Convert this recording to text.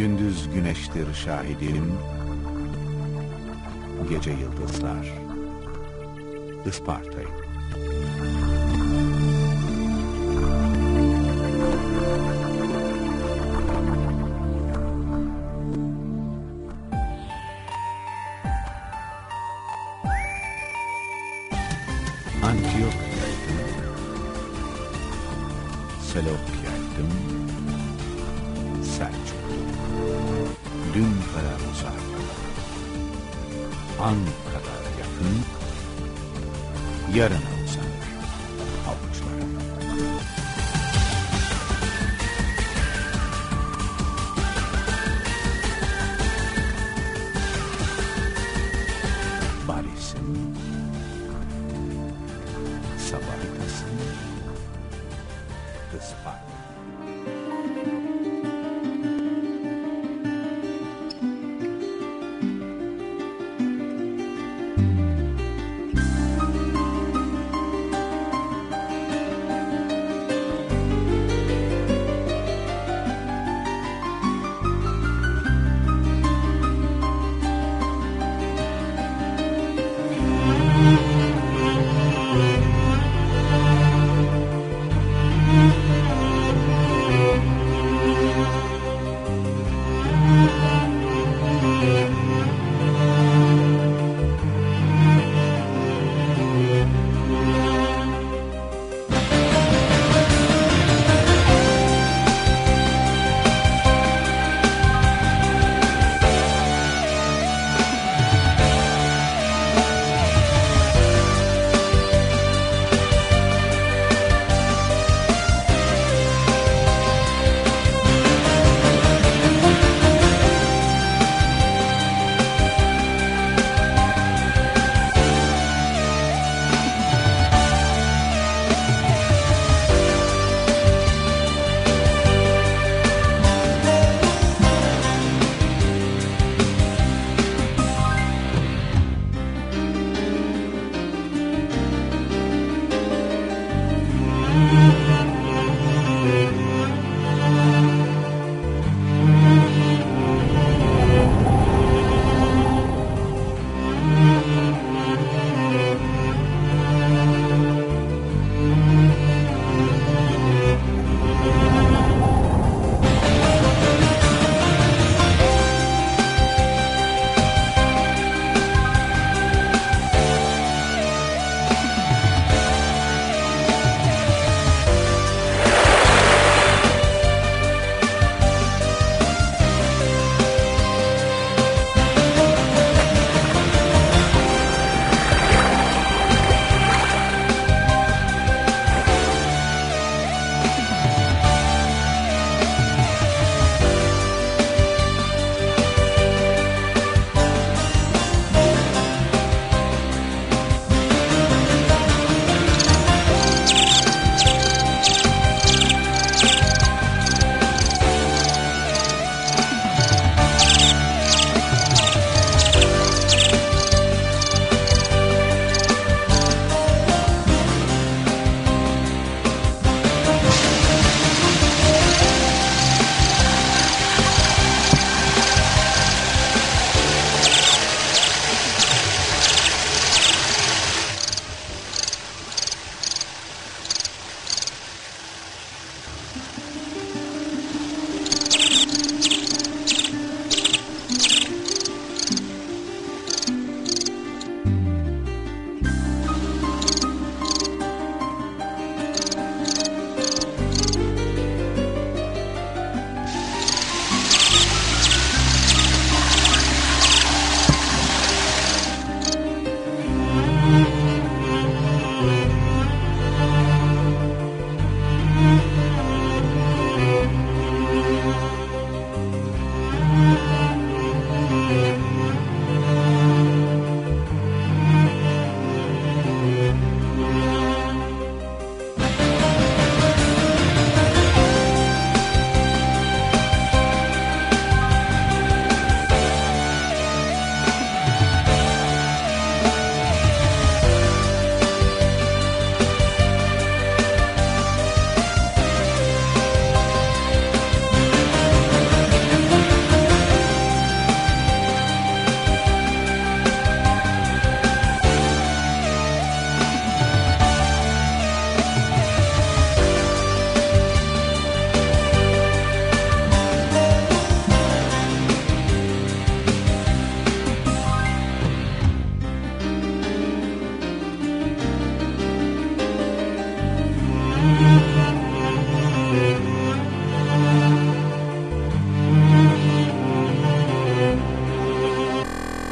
Gündüz güneştir şahidim, gece yıldızlar. Isparta'yım. Antiokya'ydım, Selekya'ydım, Dün kadar uzak, an kadar yakın, yarına uzanır avuçlarım. Barisin, Sabahtasın,